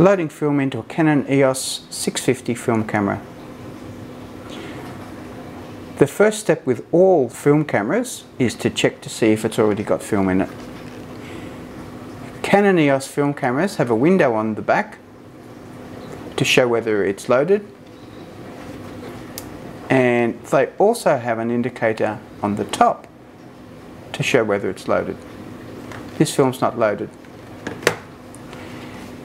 Loading film into a Canon EOS 650 film camera. The first step with all film cameras is to check to see if it's already got film in it. Canon EOS film cameras have a window on the back to show whether it's loaded and they also have an indicator on the top to show whether it's loaded. This film's not loaded.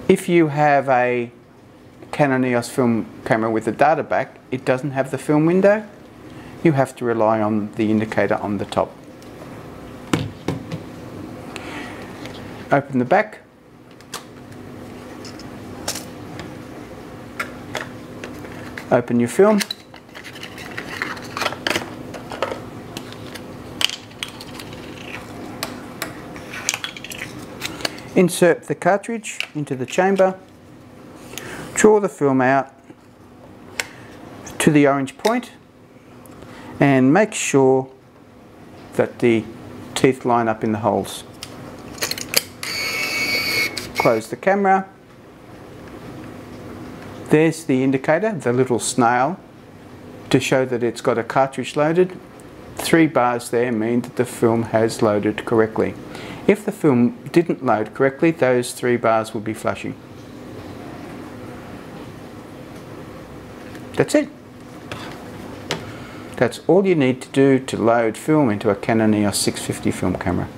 If you have a Canon EOS film camera with a data back, it doesn't have the film window. You have to rely on the indicator on the top. Open the back. Open your film. Insert the cartridge into the chamber, draw the film out to the orange point and make sure that the teeth line up in the holes. Close the camera. There's the indicator, the little snail, to show that it's got a cartridge loaded. Three bars there mean that the film has loaded correctly. If the film didn't load correctly, those three bars would be flashing. That's it. That's all you need to do to load film into a Canon EOS 650 film camera.